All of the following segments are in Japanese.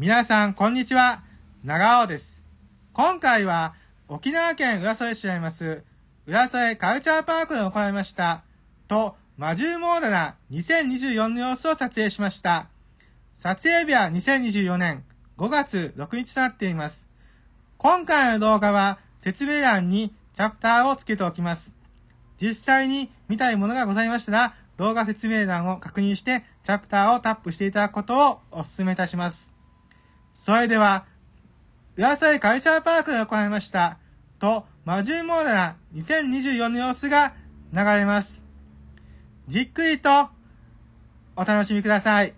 皆さん、こんにちは。長尾です。今回は、沖縄県浦添市にあります、浦添カルチャーパークで行いました、と、魔獣モーダナ2024の様子を撮影しました。撮影日は2024年5月6日となっています。今回の動画は説明欄にチャプターを付けておきます。実際に見たいものがございましたら、動画説明欄を確認して、チャプターをタップしていただくことをお勧めいたします。それでは、浦添カルチャーパークで行いました、と、魔獣モーダラ2024の様子が流れます。じっくりとお楽しみください。「「「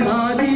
Hari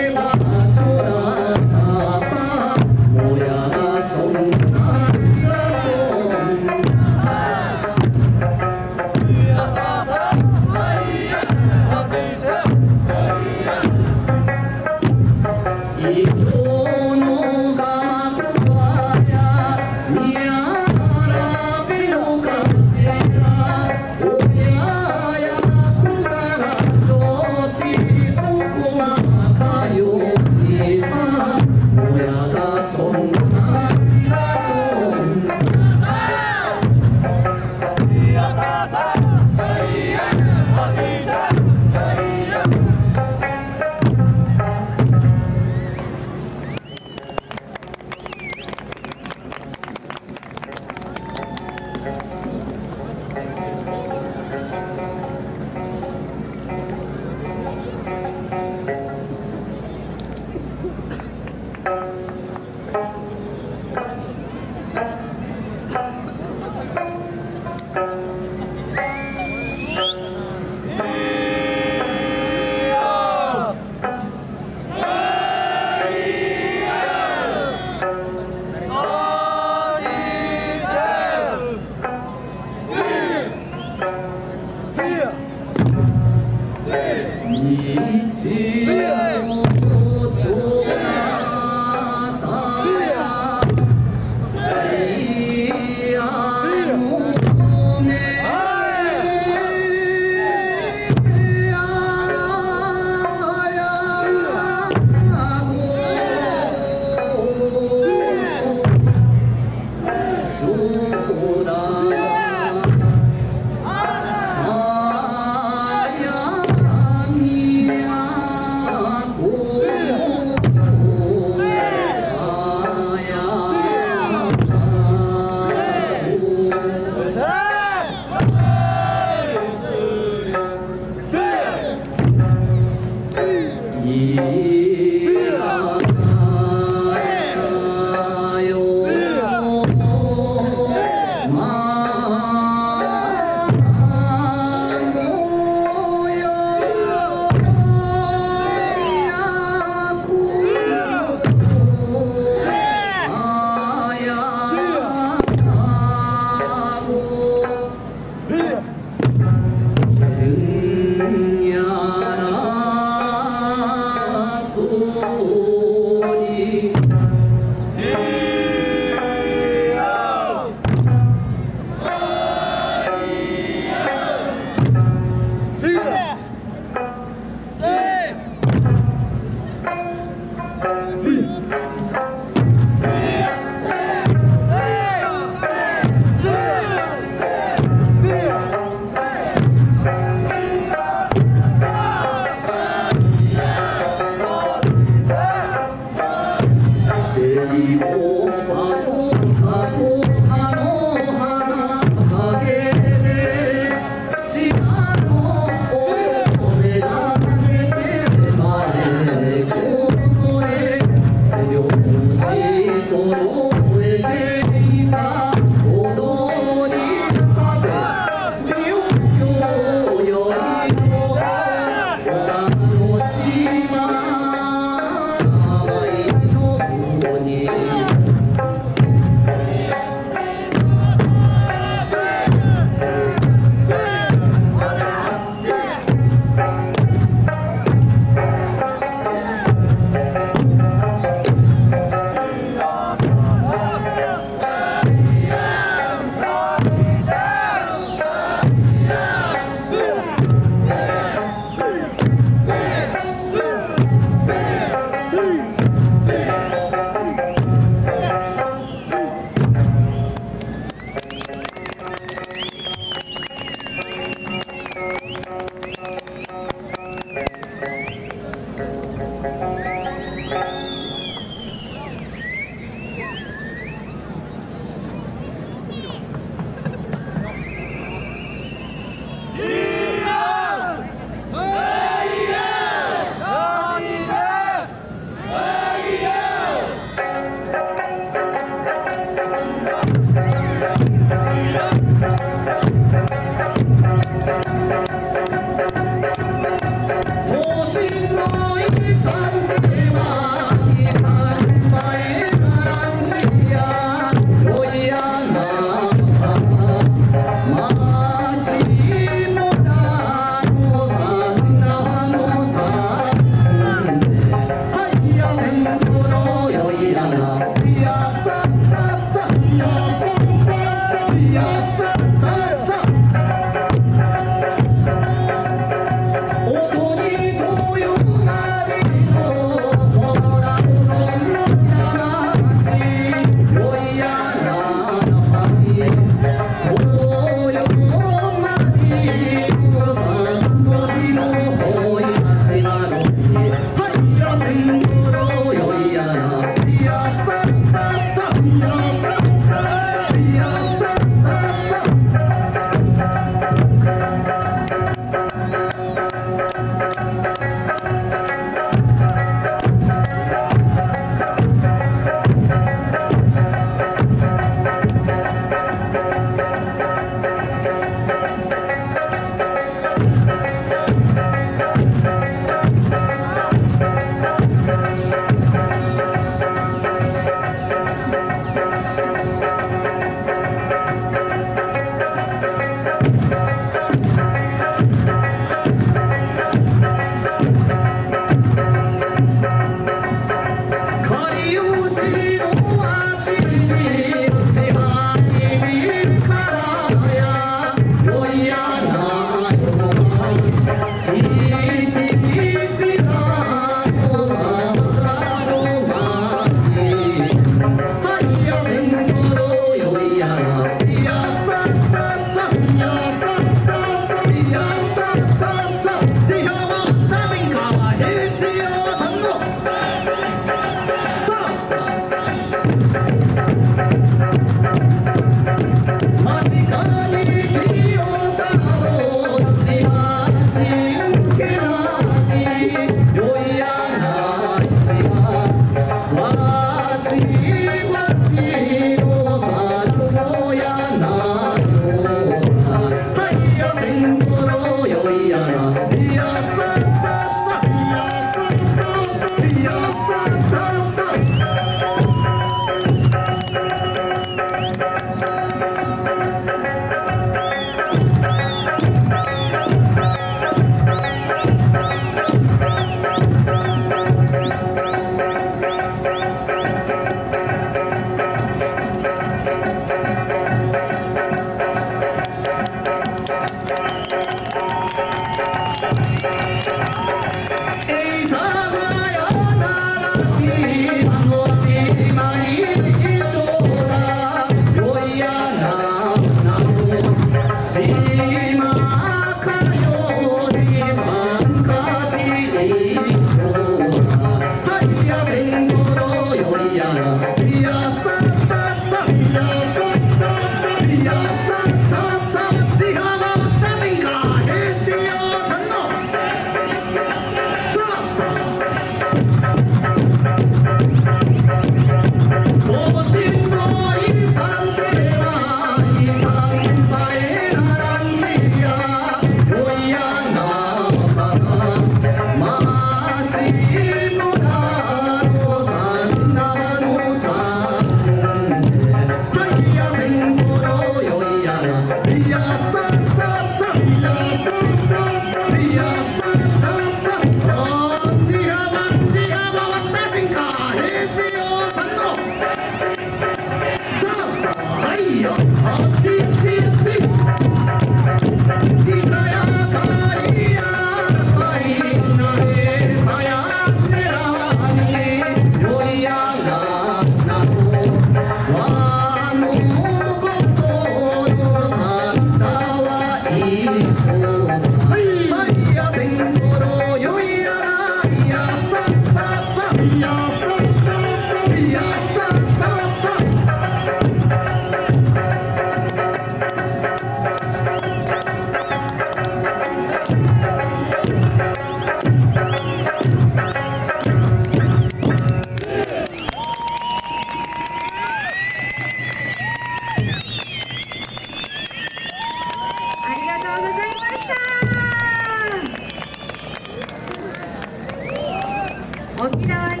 沖縄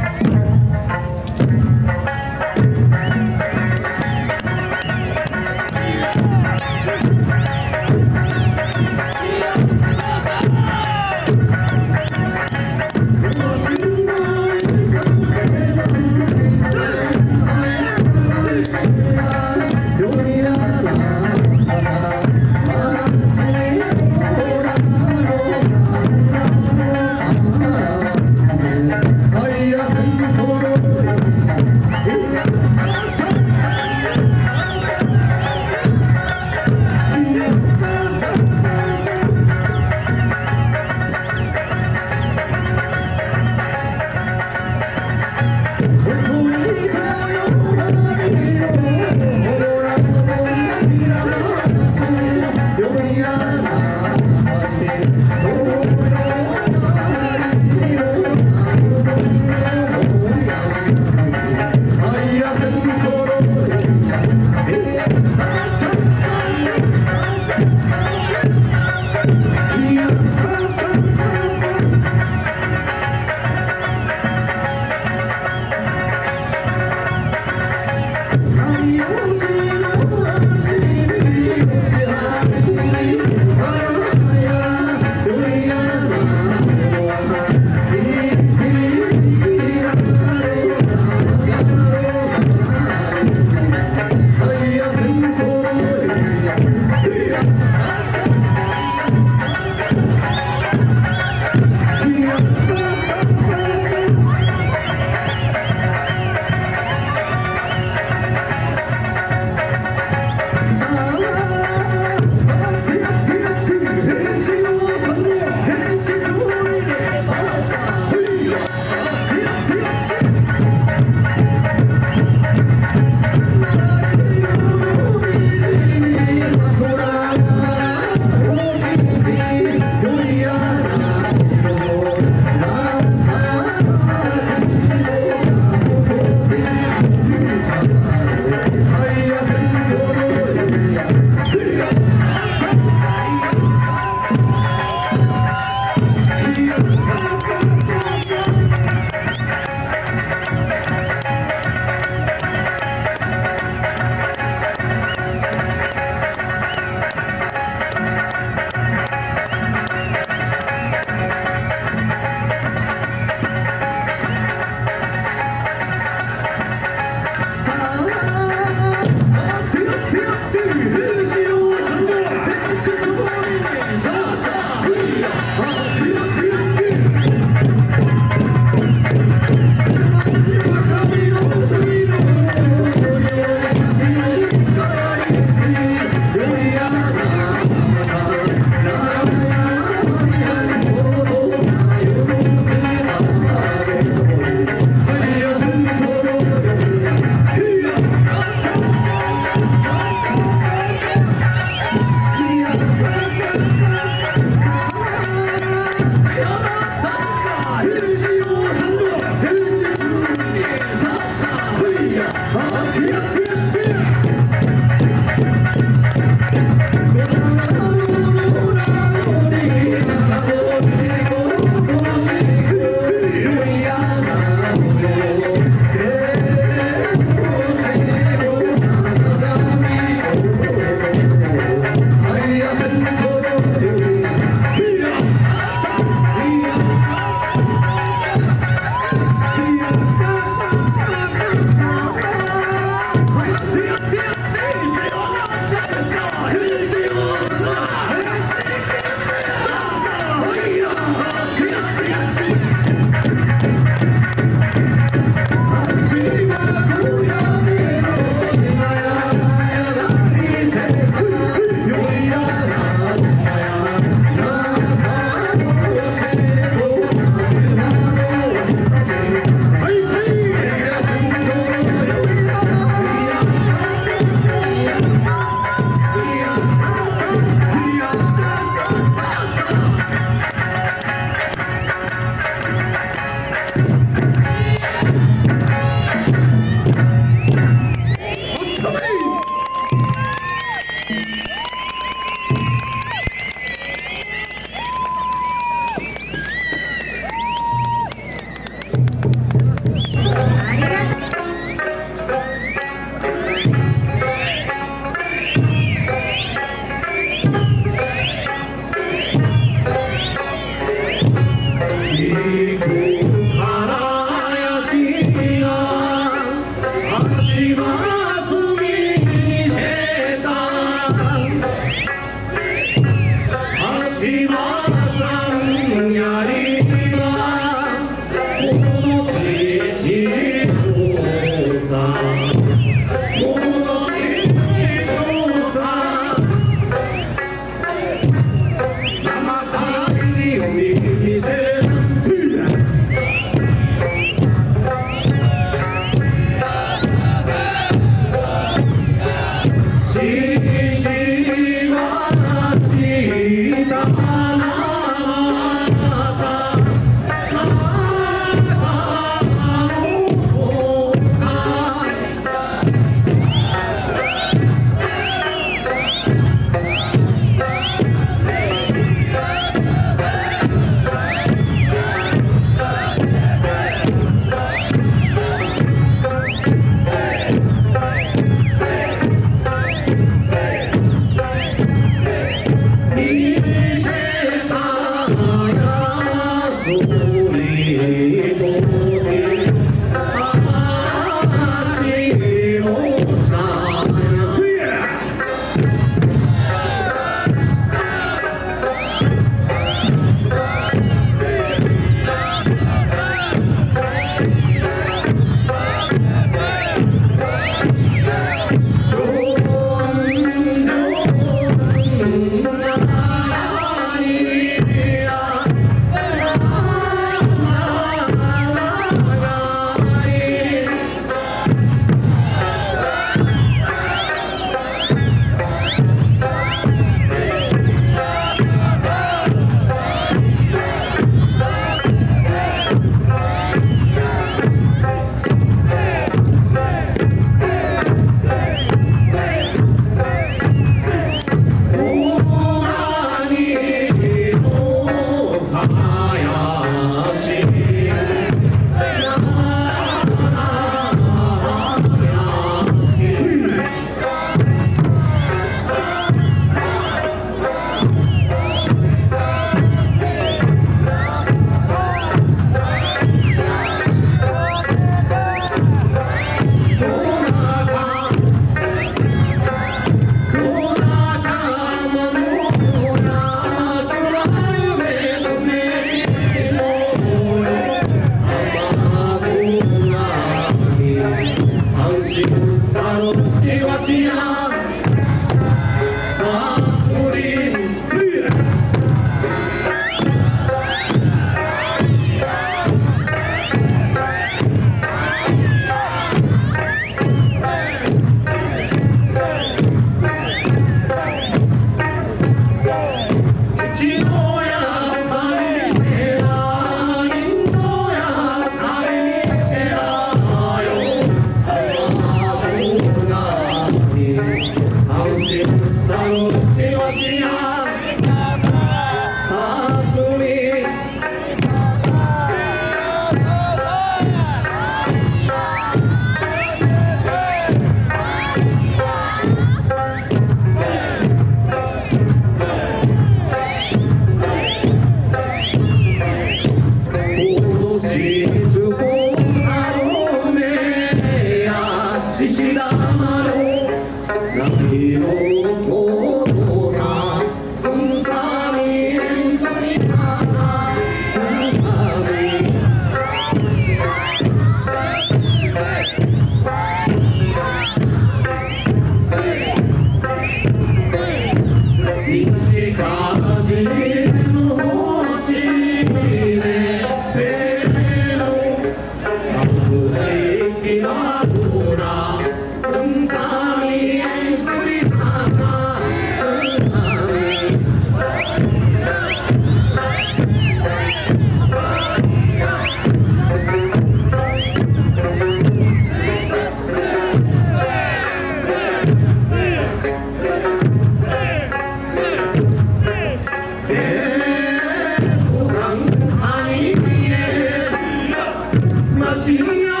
Yeah.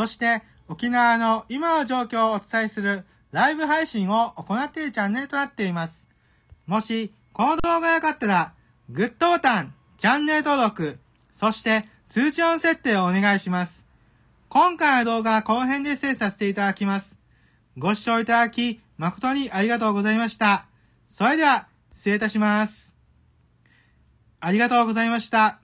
そして沖縄の今の状況をお伝えするライブ配信を行っているチャンネルとなっています。もし、この動画が良かったら、グッドボタン、チャンネル登録、そして通知音設定をお願いします。今回の動画はこの辺で失礼させていただきます。ご視聴いただき、誠にありがとうございました。それでは、失礼いたします。ありがとうございました。